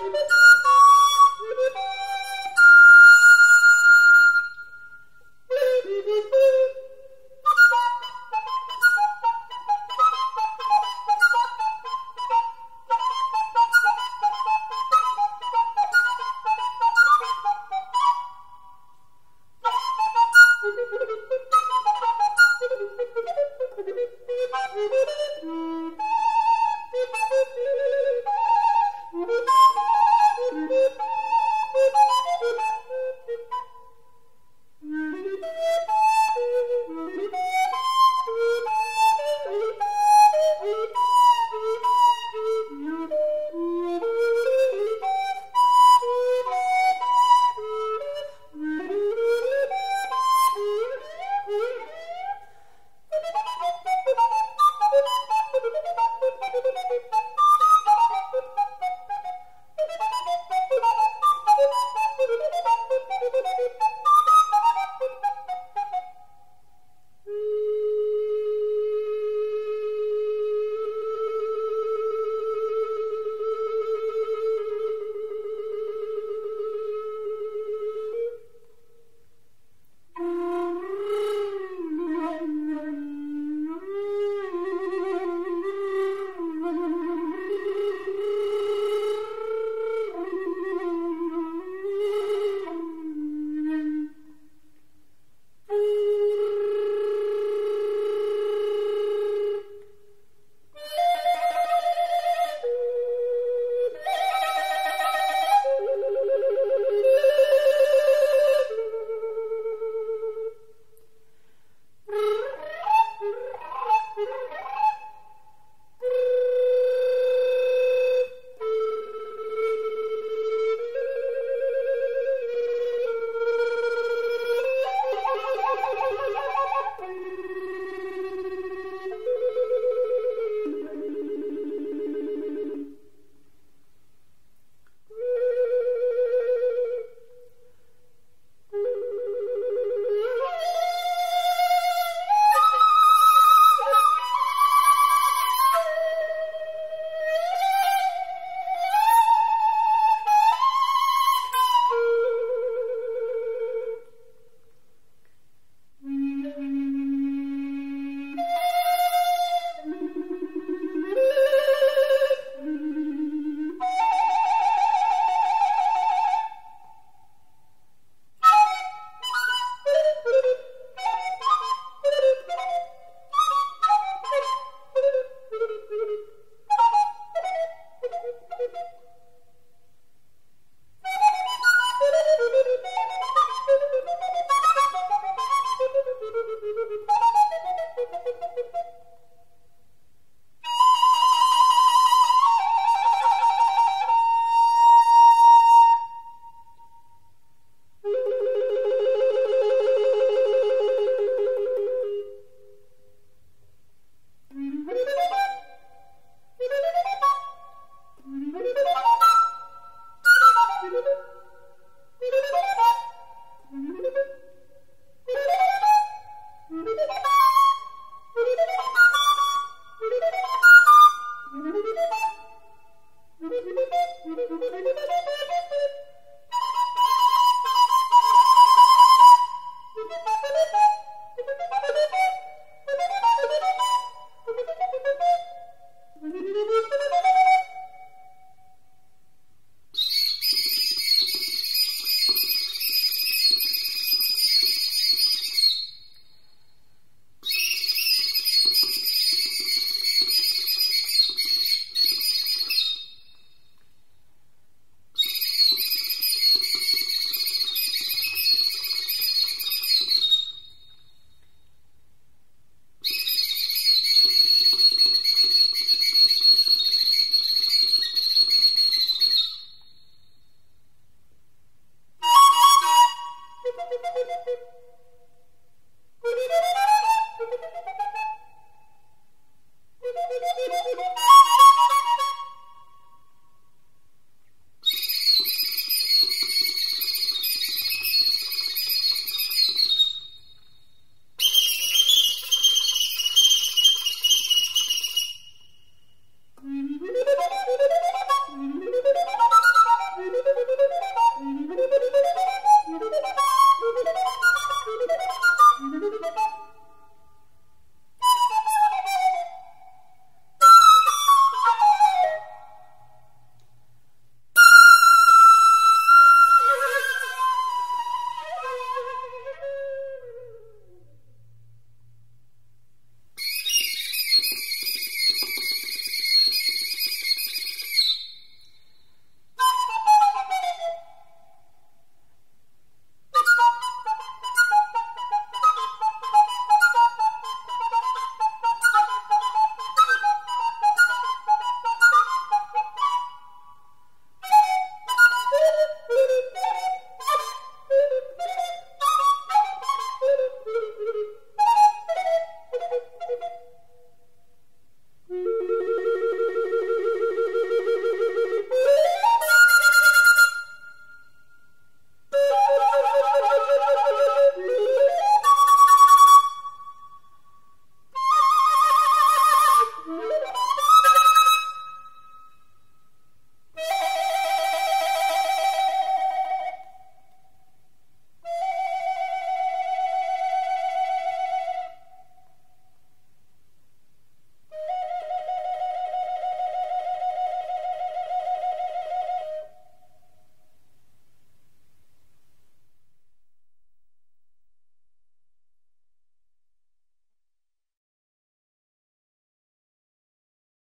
Bye.